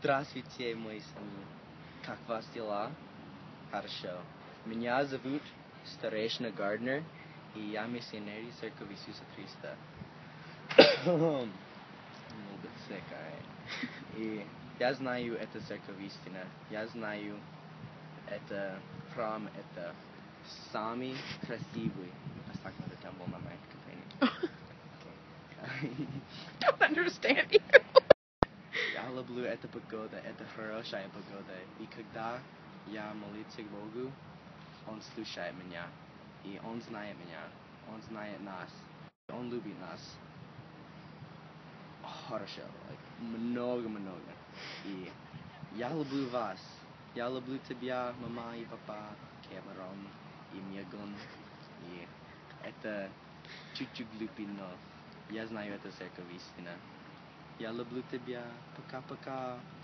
Здравствуйте, мои СМИ. Как вас дела? Хорошо. Меня зовут Старейшина Гарднер, и я миссионер Церковь Иисуса Христа. A little bit sick, alright. И я знаю это Церковь Истина. Я знаю это храм, это самый красивый. Остальное там был на моей Don't understand you. Я Люблю эту погоду, это хорошая погода. И когда я молиться к Богу, Он слушает меня. И Он знает меня. Он знает нас. Он любит нас. Хорошо. like, Много-много. И я люблю вас. Я люблю тебя, мама и папа, Кэмерон и Меган. И это чуть-чуть глупо, но я знаю это церковь истина. Yellow Blue Tibia. Paka Paka.